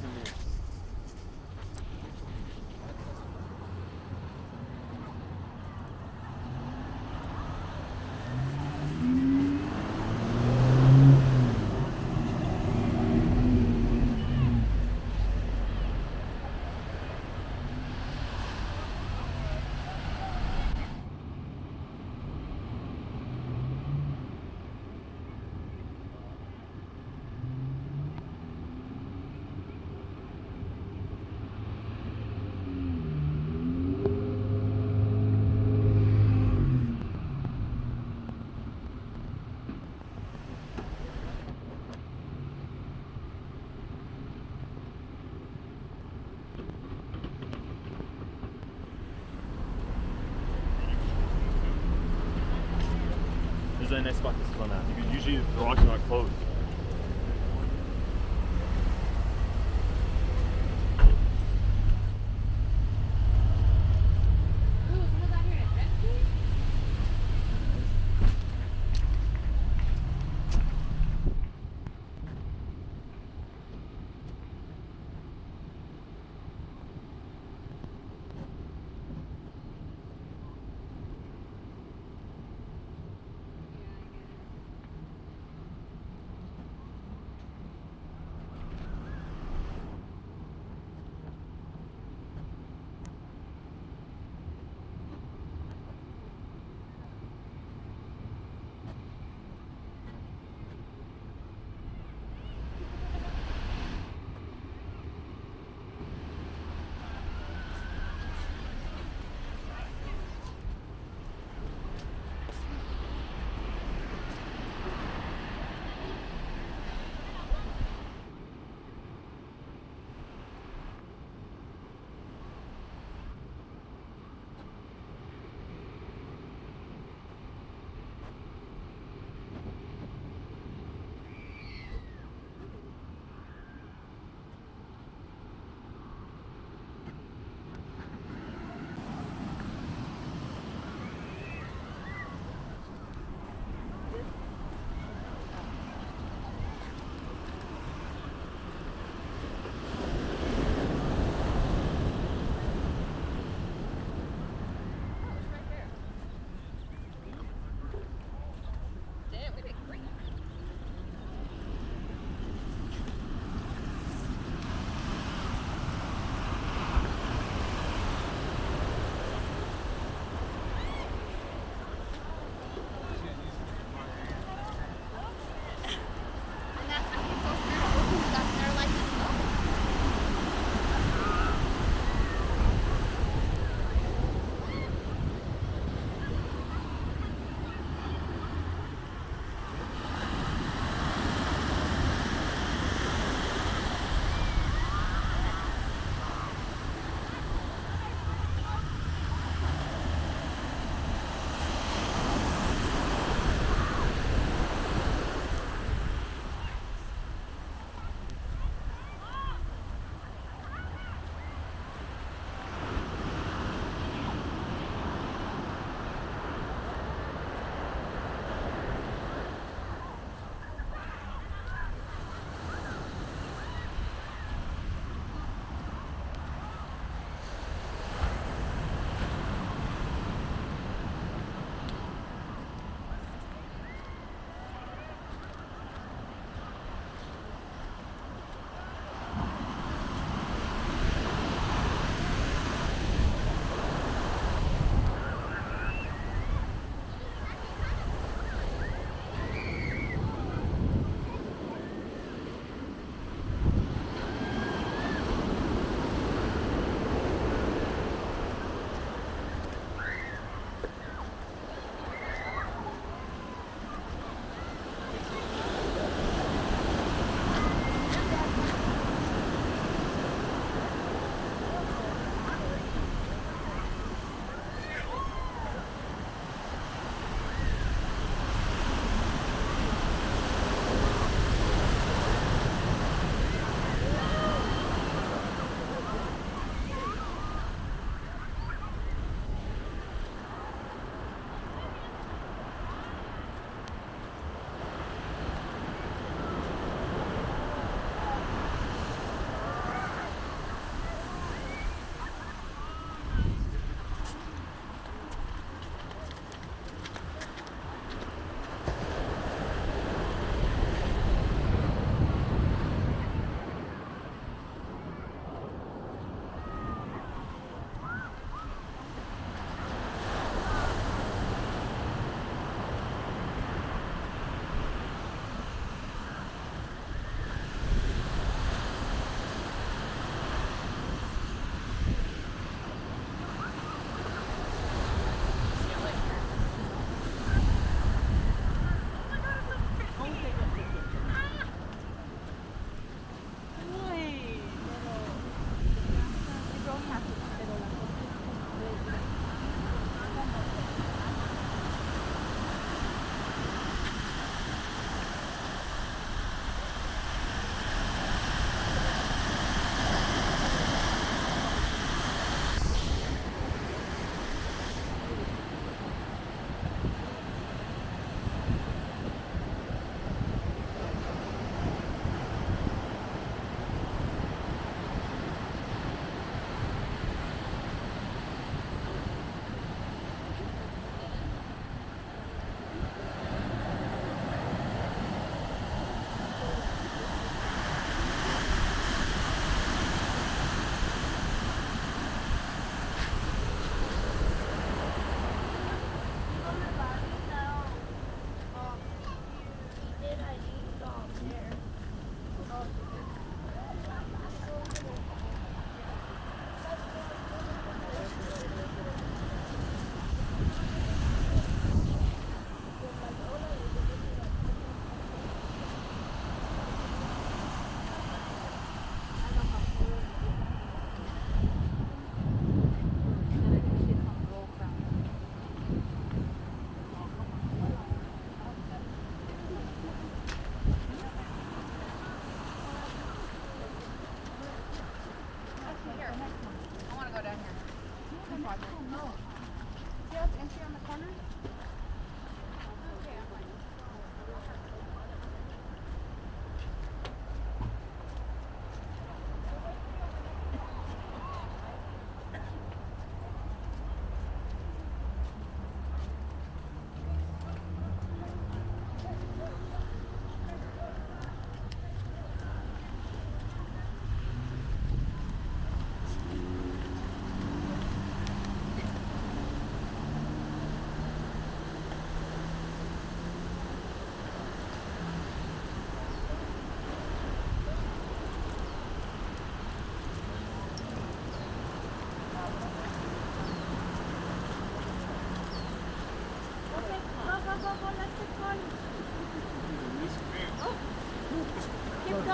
cement. Nice spot to sit on that uh, because usually the rocks are not closed.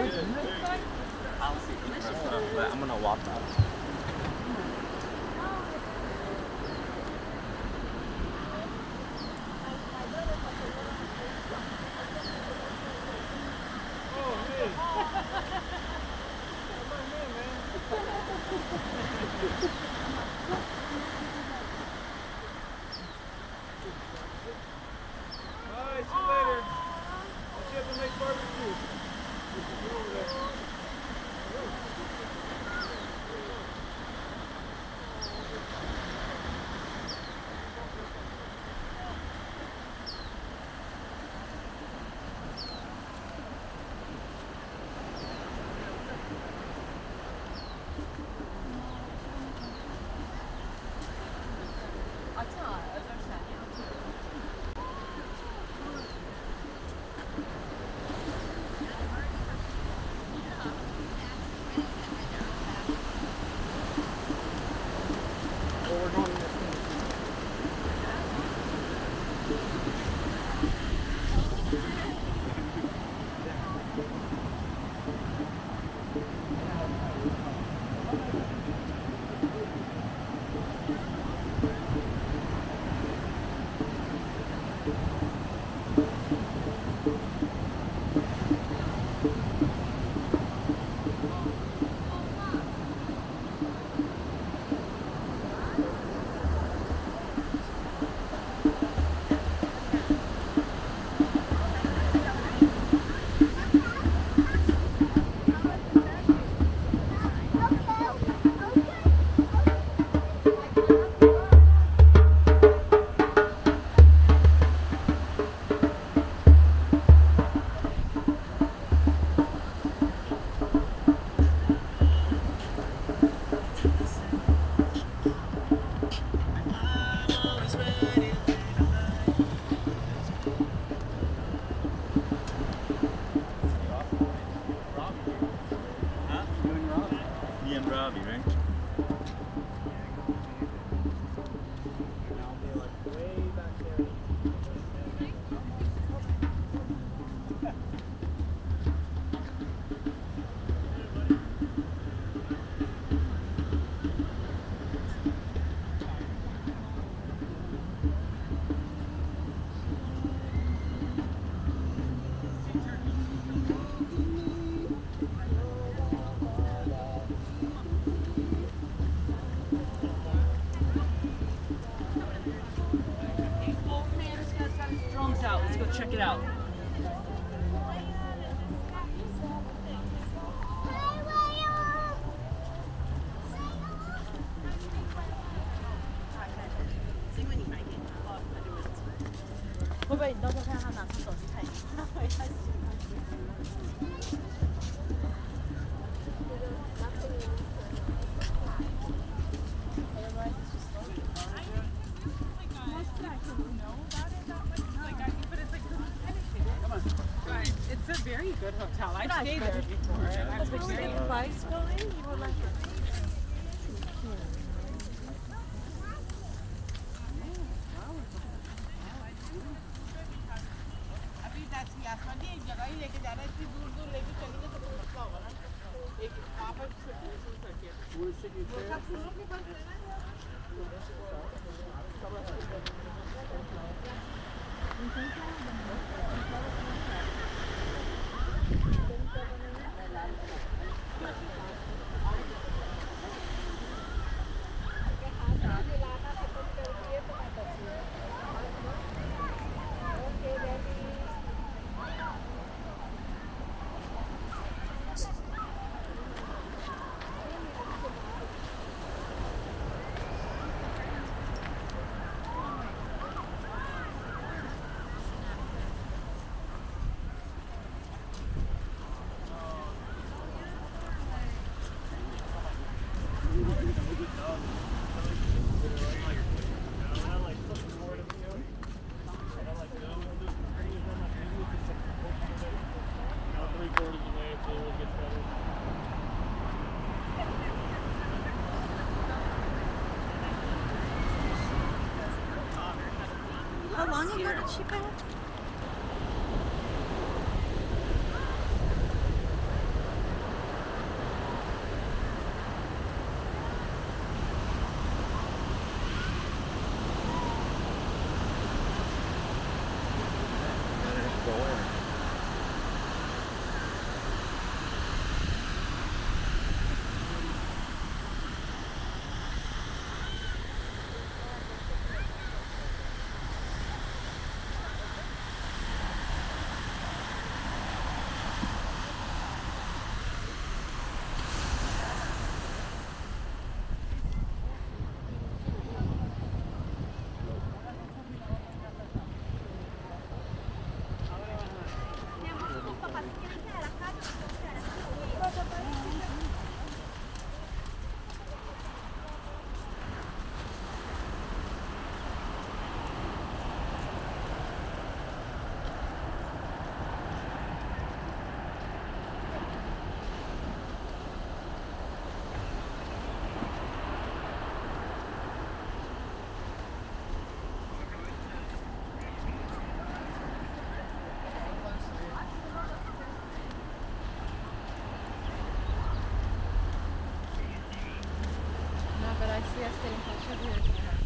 isn't. I'm gonna walk out. Ravi, right? check it out. very good hotel. I've nice, stayed there before. And I've experienced. Price going? You would like it. Where's signature? long ago here. did she pass? Go in. Yes, getting closer to